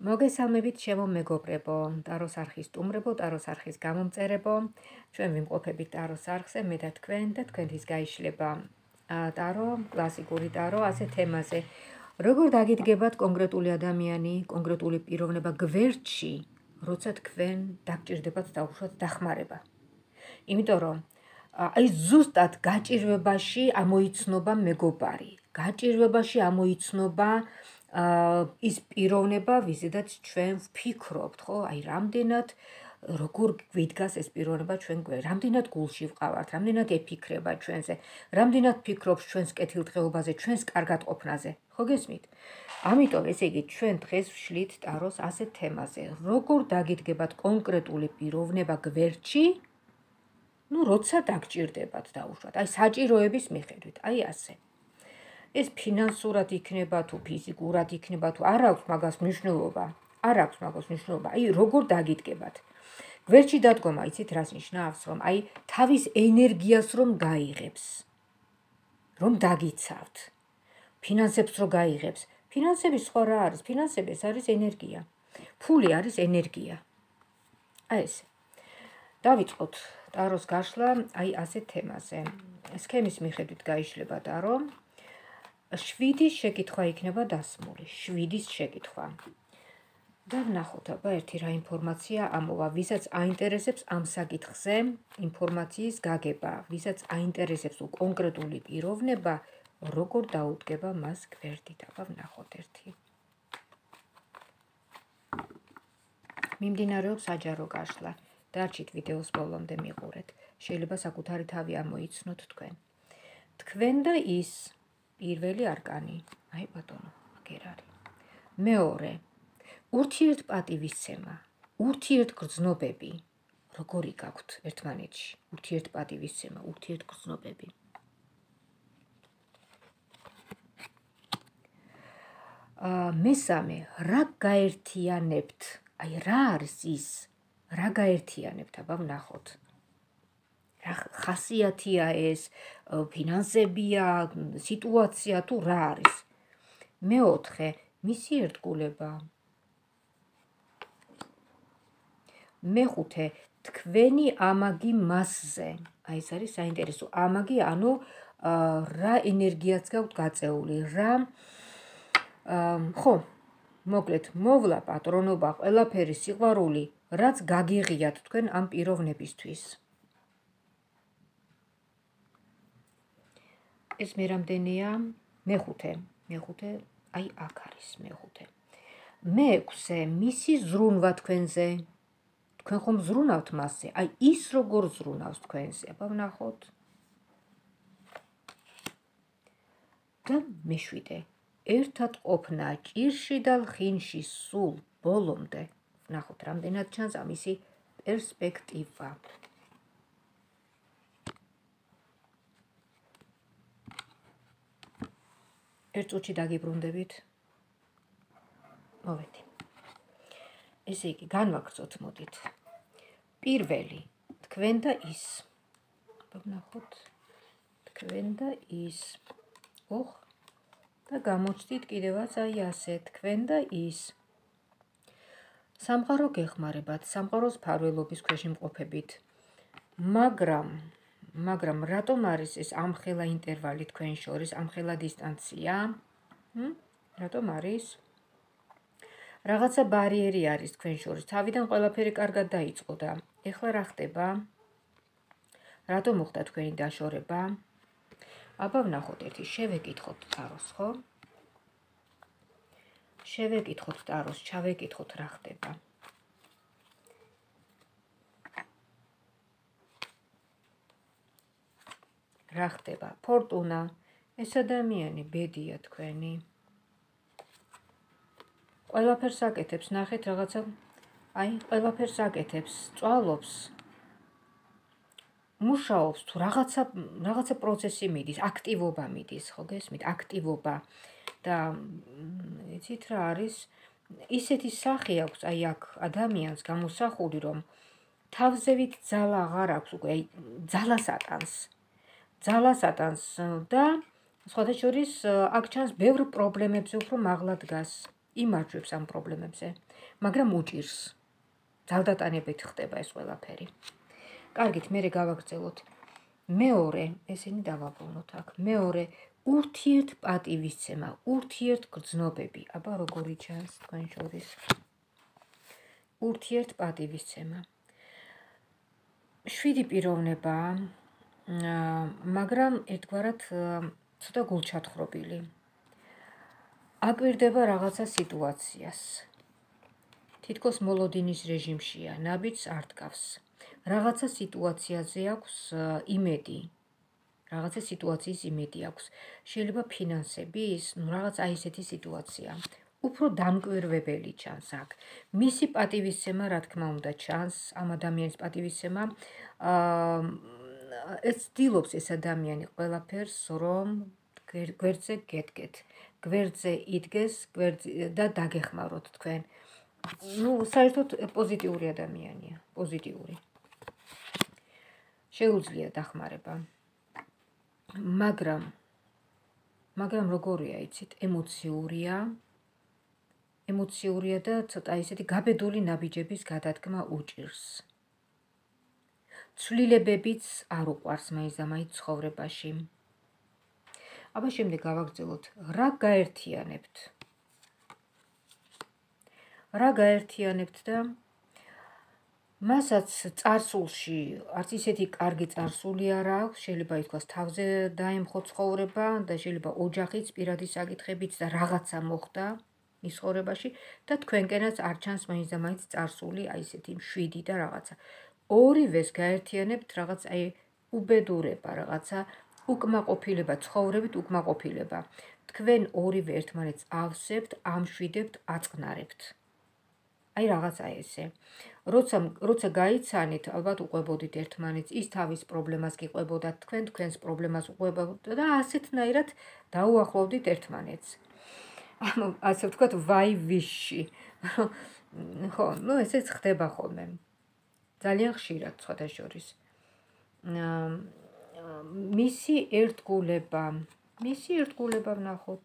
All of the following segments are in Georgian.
მოგესალმებით ჩემო მეგობრებო, ტაროს არხის სტუმრებო, ტაროს არხის გამომწერებო. ჩვენ ვიმყოფებით ტაროს არხზე, მე და თქვენ და თქვენთვის გაიშლება ტარო, კლასიკური ტარო, ასე თემაზე. როგორ დაგიდგებათ კონკრეტული ადამიანი, კონკრეტული პიროვნება გვერდში, როცა თქვენ დაგჭირდებათ დაუშვათ დახმარება. იმიტომ რომ აი ზუსტად გაჭირვებაში ამოიცნობა მეგობარი. გაჭირვებაში ამოიცნობა ის პიროვნება, ვიზედაც ჩვენ ვფიქრობთ, ხო? აი, რამდენად როგორ გვიდგას ეს პიროვნება ჩვენ გვერდ? რამდენად გულში ვყავართ? რამდენად ეფიქრება ჩვენზე? რამდენად ფიქრობს ჩვენს კეთილდღეობაზე, ჩვენს კარგად ყოფნაზე? ხო გესმით? ამიტომ ესე იგი ჩვენ დღეს ვშლით ტაროს ასეთ თემაზე. როგორ დაგიდგებათ კონკრეტული პიროვნება გვერდში? ну, როცა დაგჭირდებათ დაუშვათ. აი, საჭიროების მიხედვით, აი ასე. ეს ფინანსურად იქნება თუ ფიზიკურად იქნება თუ არ აქვს მაგას მნიშვნელობა. არ აქვს მაგას მნიშვნელობა. აი როგორ დაგიდგებათ? გვერდში დადგომა იცით რას ნიშნავს რომ აი თავის ენერგიას რომ გაიღებს რომ დაგიცავთ. ფინანსებს რო გაიღებს. ფინანსები სხვა რა არის? ფინანსები ეს არის ენერგია. ფული არის ენერგია. აი ეს. დავიწყოთ ტაროს გაშლა აი ასე თემაზე. სქემის მიხედვით გაიშლება ტარო 7-ის შეკითხვა იქნება დასმული. 7-ის შეკითხვა. და ვნახოთ, აბა ერთი რა ინფორმაცია ამოვა, ვისაც აინტერესებს ამ საკითხზე ინფორმაციის გაგება, ვისაც აინტერესებს კონკრეტული პიროვნება, როგორ დაუდგება მას გვერდით, აბა ვნახოთ ერთი. მიმდინარეობს საჯარო გაშლა. დარჩით ვიდეოს ბოლომდე მიყურეთ. შეიძლება საკუთარი თავი ამოიცნოთ თქვენ. თქვენ და ის პირველი არკანი. აი ბატონო, აგერ არის. მეორე. ურთიერთ პატივისცემა, ურთიერთ გრძნობები. როგორი გაქვთ ერთმანეთში? ურთიერთ პატივისცემა, ურთიერთ გრძნობები. აა მესამე, რა გაერთიანებთ? აი რა არის ის? რა გაერთიანებთ? აბა ვნახოთ. რა ხასიათია ეს ფინანსებია სიტუაცია თუ რა არის? მეოთხე მისი ერთგულება. მეხუთე თქვენი ამაგი მასზე. აი ეს არის საინტერესო. ამაგი ანუ რა ენერგიაც გაქვთ გაწეული რა ხო მოკლედ მოვლა პატრონობა ყველაფერი სიყვარული რაც გაგიღიათ თქვენ ამ პიროვნებისთვის ეს მე რამდენია? მეხუთე. მეხუთე, აი აქ არის მეხუთე. მეექვსე, მისი ზრუნვა თქვენზე. თქვენ ხომ ზრუნავთ მასზე? აი ის როგორ ზრუნავს თქვენზე? აბა ვნახოთ. და მეშვიდე. ერთად ყოფნა ჭირში და ლხინში სულ ბოლომდე. ვნახოთ რამდენად ჩანს ამისი პერსპექტივა. ერთ წუთში დაგიბრუნდებით. მოვედი. ესე იგი, განვაგრძოთ მოდით. პირველი, თქვენ და ის. ვნახოთ. თქვენ და ის. ოხ. და გამოჩდით კიდევაც აი ასე, თქვენ და ის. სამყარო გეხმარებათ, სამყაროს ფარველობის ქვეშ იმყოფებით. მაგრამ მაგრამ რატომ არის ეს ამხელა ინტერვალი თქვენ შორის, ამხელა დისტანცია? ჰმ? რატომ არის? რაღაცა ბარიერი არის თქვენ შორის. თავიდან ყველაფერი კარგად დაიწყო და ეხლა რა ხდება? რატომ მოხდა თქვენი დაშორება? აბა ვნახოთ ერთი, შევეკითხოთ ტაროს, ხო? შევეკითხოთ ტაროს, ჩავეკითხოთ რა ხდება. რა ხდება? ფორტუნა. ეს ადამიანი ბედია თქვენი. ყველაფერს აკეთებს, ნახეთ რაღაცა აი, ყველაფერს აკეთებს, წვალობს. მუშაობს თუ რაღაცა რაღაცა პროცესი მიდის, აქტივობა მიდის, ხო გესმით? აქტივობა და იცით რა არის? ისეთი სახე აქვს აი აქ ადამიანს გამოსახული, რომ თავზევით ძალა აღარ აქვს უკვე, აი ძალას ატანს. ძალას ატანს და სხვათა შორის აქ ჩანს ბევრ პრობლემებზე უფრო მაღლა დგას. იმარჯვებს ამ პრობლემებზე, მაგრამ უჭირს. ძალდატანებით ხდება ეს ყველაფერი. კარგით, მე გავაგრძელოთ. მეორე, ესენი დავაბრუნოთ აქ. მეორე, ურთიერთ პატივისცემა, ურთიერთ გრძნობები. აბა როგორი ჩანს თქვენ შორის? ურთიერთ პატივისცემა. შვიდი პიროვნება, მაგრამ ერთგვარად ცოტა გულჩათხრობილი. აკვირდება რაღაცა სიტუაციას. თითქოს მოლოდინის რეჟიმშია, ნაბიჯს არ დგავს. რაღაცა სიტუაციაზე აქვს იმედი. რაღაცა სიტუაციის იმედი აქვს. შეიძლება ფინანსების, ну, რაღაც აი ესეთი სიტუაცია. უფრო დამკვირვებელი ჩანს აქ. მისი პატივისცემა, რა თქმა უნდა, ჩანს ამ ადამიანის პატივისცემა. აა ეს ცდილობს ეს ადამიანი ყველაფერს, რომ გვერდზე გეტკეთ. გვერდზე იდგეს, გვერდზე და დაგეხმაროთ თქვენ. ну, საერთოდ პოზიტიური ადამიანია, პოზიტიური. შეუძლია დახმარება. მაგრამ მაგრამ როგორია, იცით, ემოციურია. ემოციურია და ცოტა ისეთი გაბედული ნაბიჯების გადადგმა უჭირს. ცვლილებებიც არ უყვარს მაინც ცხოვრებაში. აბა შემდეგ გავაგრძელოთ, რა გაერთიანებთ? რა გაერთიანებთ და მასაც წარსულში არც ისეთი კარგი წარსული არ აქვს, შეიძლება ითქვას თავზე დაემხო ცხოვრება და შეიძლება ოჯახიც, პირადი საკითხებიც და რაღაცა მოხდა მის ცხოვრებაში და თქვენკენაც არ ჩანს მაინც და მაინც წარსული, აი ესეთი მშვიდი და რაღაცა. ორივეს გაერთიანებთ რაღაც აი უბედურება, რაღაცა უკმაყოფილება, ცხოვრებით უკმაყოფილება. თქვენ ორივე ერთმანეთს ავსებთ, ამშვიდებთ, აწყნარებთ. აი რაღაცა ესე. როცა როცა გაიცანით, ალბათ უყვებოდით ერთმანეთს, ის თავის პრობლემას გიყვებოდა, თქვენ თქვენს პრობლემას უყვებოდით და ასეთნაირად დაუახლოვდით ერთმანეთს. ანუ ასე ვთქვათ, ვაი ვიში. ხო, ну ესეც ხდება ხოლმე. ძალიან ხშირად სხვა შორის. მისი ერთგულება, მისი ერთგულება ვნახოთ.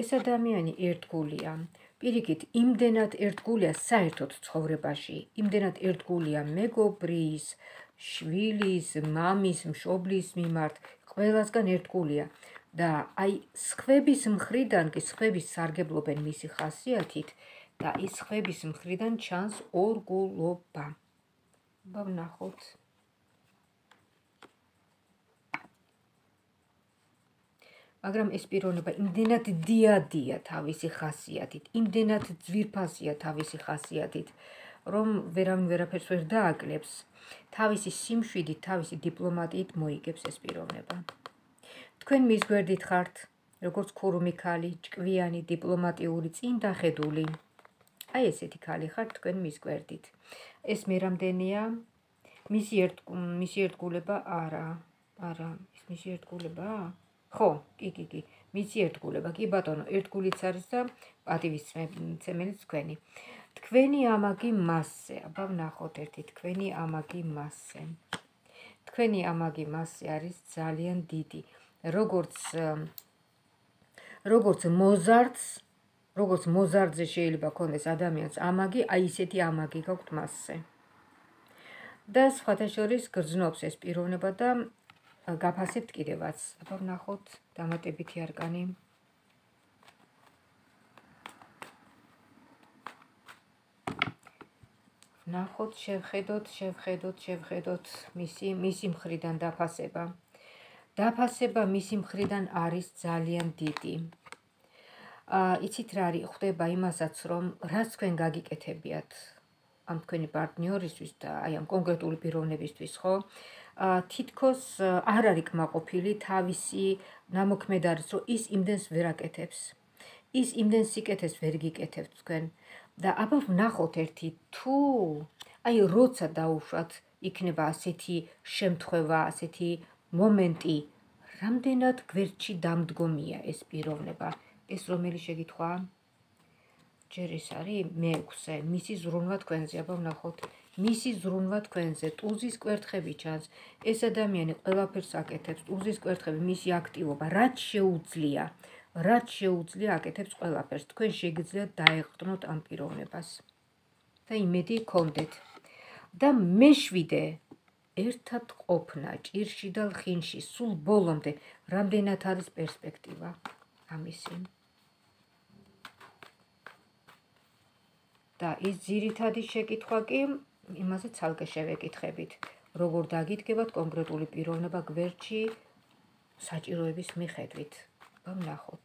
ეს ადამიანი ერთგულია. პირიქით, იმდენად ერთგულია საერთოდ ცხოვრებაში, იმდენად ერთგულია მეგობრის, შვილის, მამის, მშობლის მიმართ, ყველასგან ერთგულია და აი სხვების მხრიდან კი სხვების სარგებლობენ მისი ხასიათით და ის სხვების მხრიდან ჩანს ორგულობა. ბავნახოთ. მაგრამ ეს პიროვნება იმდენად დიადია თავისი ხასიათით, იმდენად ძვირფასია თავისი ხასიათით, რომ ვერავინ ვერაფერს ვერ დააკლებს. თავისი სიმშვიდით, თავისი დიპლომატიით მოიგებს ეს პიროვნება. თქვენ მის გვერდით ხართ, როგორც ქურუმი ქალი, ჭკვიანი, დიპლომატიური, წინდახედული. აი ესეთი ქალი ხართ თქვენ მის გვერდით. ეს მე რამდენია? მისი ერთ მისი ერთგულება არა. არა, ის მისი ერთგულებაა? ხო, კი, კი, კი. მისი ერთგულება. კი ბატონო, ერთგულიც არის და პატივისცემელიც თქვენი. თქვენი ამაგი მასზე, აბა ვნახოთ ერთი თქვენი ამაგი მასზე. თქვენი ამაგი მასზე არის ძალიან დიდი. როგორც როგორც მოზარდს, როგორც მოზარდზე შეიძლება ქონდეს ადამიანს ამაგი, აი ესეთი ამაგი გაქვთ მასზე. და სხვათა შორის გრძნობს ეს პიროვნება და გაფასებთ კიდევაც. აბა ვნახოთ დამატებითი არკანი. ნახოთ, შევხედოთ, შევხედოთ, შევხედოთ მისი მისი მხრიდან დაფასება. დაფასება მისი მხრიდან არის ძალიან დიდი. იცით რა არის? ხდება იმასაც, რომ რაც თქვენ გაგიკეთებიათ ამ თქვენი პარტნიორისთვის და აი ამ კონკრეტული პიროვნებისთვის, ხო? აა, თითქოს არ არის კმაყოფილი თავისი ნამოქმედ არის, რომ ის იმდენს ვერ აკეთებს. ის იმდენს სიკეთეს ვერ გიკეთებთ თქვენ. და აბა ვნახოთ ერთი თუ აი როცა დაუშვათ იქნება ასეთი შემთხვევა, ასეთი მომენტი, რამდენად გვერდში დამდგომია ეს პიროვნება. ეს რომელი შეკითხვა? ჯერ ეს არის მე-6, მისი ზრუნვა თქვენზე, აბა ვნახოთ. მისი ზრუნვა თქვენზე, ტუზის კვერთხები ჩანს. ეს ადამიანი ყველაფერს აკეთებს, ტუზის კვერთხები, მისი აქტივობა, რაც შეუძლია, რაც შეუძლია აკეთებს ყველაფერს. თქვენ შეგიძლიათ დაეყრდნოთ ამ პიროვნებას. და იმედი გქონდეთ. და მეშვიდე ერთად ყოფნა ჭირში და ლხინში, სულ ბოლომდე, რამდენად არის პერსპექტივა ამისი. და ის ძირითადი შეკითხვა კი იმაზე ცალკე შევეკითხებით. როგორ დაგიდგებათ კონკრეტული პიროვნება გვერდში საჭიროების მიხედვით? ვნახოთ.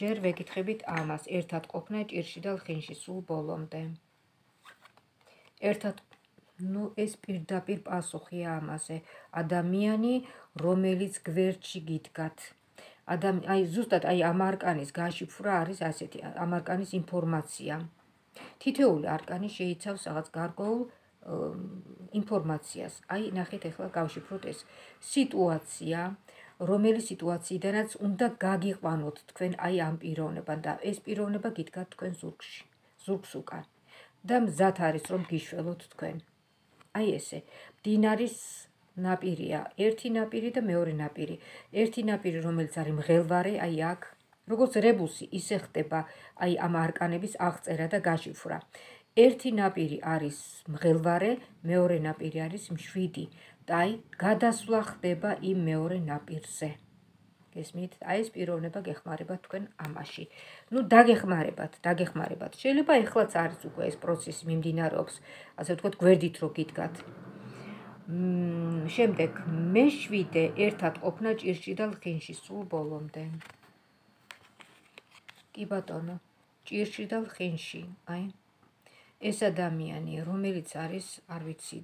ჯერ ვეკითხებით ამას, ერთად ყოფნა ჭირში და ლხინში სულ ბოლომდე. ერთად ну ეს პირდაპირ პასუხია ამაზე. ადამიანი, რომელიც გვერდში გიდგათ. ადამი აი ზუსტად აი ამ არკანის გაშიფრა არის ასეთი, ამ არკანის ინფორმაცია. თითეული არკანი შეიცავს რაღაც გარკვეულ ინფორმაციას. აი, ნახეთ ახლა გავშიფროთ ეს სიტუაცია, რომელი სიტუაციიდანაც უნდა გაგიყვანოთ თქვენ აი ამ პიროვნებან და ეს პიროვნება გიდგათ თქვენ ზურგში, ზურგს უკან. და მზად არის რომ გიშველოთ თქვენ. აი ესე, დინარის ნაპირია, ერთი ნაპირი და მეორე ნაპირი. ერთი ნაპირი, რომელიც არის მღელვარე, აი აქ როგორც რებუსი ისე ხდება აი ამ არკანების აღწერა და გაშიფრა. ერთი ნაპირი არის მღელვარე, მეორე ნაპირი არის მშვიდი და აი გადასვლა ხდება იმ მეორე ნაპირზე. გესმით? აი ეს პიროვნება გეხმარება თქვენ ამაში. ну დაგეხმარებათ, დაგეხმარებათ. შეიძლება ეხლაც არის უკვე ეს პროცესი მიმდინარეობს, ასე ვთქვათ, გვერდით რო გიდგათ. მ შემდეგ მე7 ერთად ყოფნა ჭირში და ლხინში სულ ბოლომდე. კი ბატონო, ჭირში და ლხინში, აი ეს ადამიანი, რომელიც არის, არ ვიცი,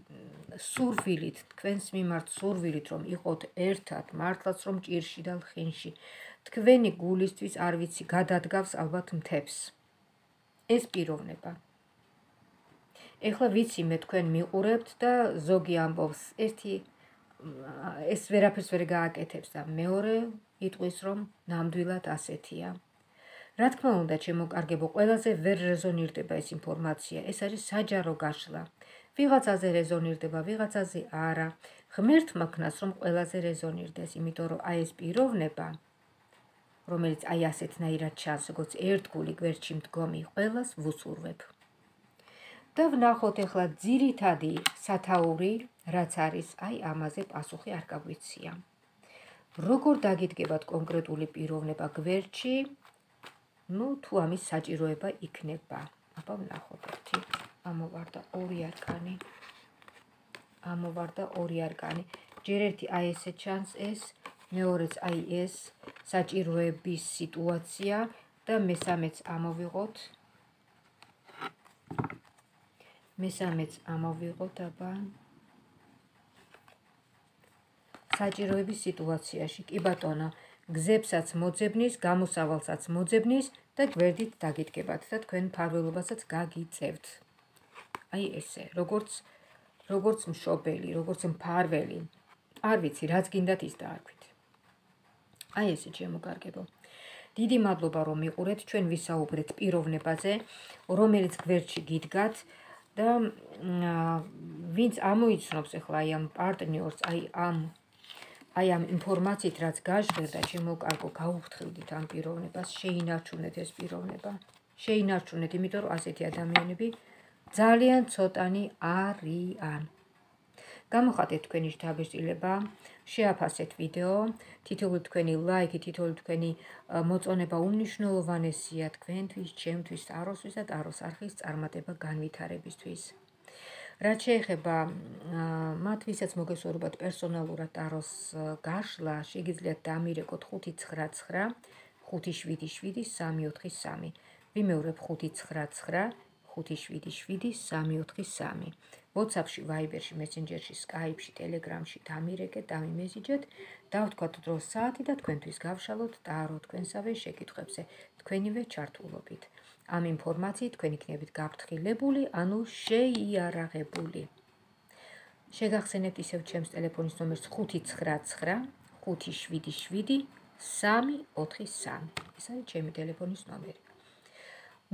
სურვილით, თქვენს მიმართ სურვილით, რომ იყოთ ერთად, მართლაც რომ ჭირში და ლხინში, თქვენი გულისთვის, არ ვიცი, გადადგავს ალბათ მთებს. ეს პიროვნება. ეხლა ვიცი მე თქვენ მიყურებთ და ზოგი ამბობს, ერთი ეს ვერაფერს ვერ გააკეთებს და მეორე იტყვის რომ ნამდვილად ასეთია. რა თქმა უნდა, ჩემო კარგებო, ყველაზე ვერ რეზონირდება ეს ინფორმაცია. ეს არის საჯარო გაშლა. ვიღაცაზე რეზონირდება, ვიღაცაზე არა. ღმერთმა ქნას რომ ყველაზე რეზონირდეს, იმიტომ რომ აი ეს პიროვნება, რომელიც აი ასეთნაირად ჩანს, როგორც ერთგული გვერდში მდგომი, ყველას ვუსურვებ. და ვნახოთ ახლა ძირითადი სათაური, რაც არის, აი ამაზე პასუხი არ გაგვიცია. როგორ დაგიდგებათ კონკრეტული პიროვნება გვერდში? Ну თუ ამის საჭიროება იქნება. აბა ვნახოთ ერთი. ამოვარდა ორი არკანი ამოვარდა ორი არკანი ჯერ ერთი აი ესე ჩანს ეს მეორეც აი ეს საჭიროების სიტუაცია და მესამეც ამოვიღოთ. მესამეც ამოვიღოთ აბა. საჭიროების სიტუაციაში. კი ბატონო გზებსაც მოძებნის, გამოსავალსაც მოძებნის და გვერდით დაგიდგებათ და თქვენ ფარველობასაც გაგიწევთ. აი ესე, როგორც როგორც მშობელი, როგორც მფარველი. არ ვიცი, რაც გინდათ ის დააქვით. აი ესე შემოგარგებო. დიდი მადლობა რომ მიყურეთ ჩვენ ვისაუბრეთ პიროვნებაზე, რომელიც გვერდში გიდგათ და ვინც ამოიცნობს ახლა აი ამ პარტნიორს, აი ამ აი ამ ინფორმაციით რაც გაჟღერდა შემოკარგო გაუფრთხილდით ამ პიროვნებას შეინარჩუნეთ ეს პიროვნება. შეინარჩუნეთ იმიტომ რომ ასეთი ადამიანები ძალიან ცოტანი არიან. გამოხატეთ თქვენი შთაბეჭდილება შეაფასეთ ვიდეო თითოეული თქვენი ლაიქი თითოეული თქვენი მოწონება უნიშნულოვანესია თქვენთვის ჩემთვის ტაროსთვის და ტაროს არხის წარმატება განვითარებისთვის რაც შეეხება მათ ვისაც მოგესურვებათ პერსონალურად ტაროს გაშლა, შეგიძლიათ დამირეკოთ 599 577 343. ვიმეორებ 599 577 WhatsApp-ში, Viber-ში, Messenger-ში, Skype-ში, Telegram-ში დამირეკეთ, დამიმესიჯეთ, დავთქვათ დრო საათი და თქვენთვის გავშალოთ ტარო თქვენსავე შეკითხვებზე, თქვენივე ჩართულობით. ამ ინფორმაციით თქვენ იქნებით გაფრთხილებული, ანუ შეიარაღებული. შეგახსენებთ ისევ ჩემს ტელეფონის ნომერს 599 577 343. ეს არის ჩემი ტელეფონის ნომერი.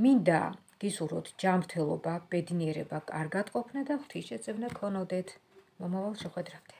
მინდა გისურვოთ ჯანმრთელობა, ბედნიერება, კარგად ყოფნა და ღვთის შეძენა ქონოდეთ. მომავალ შეხვედრამდე.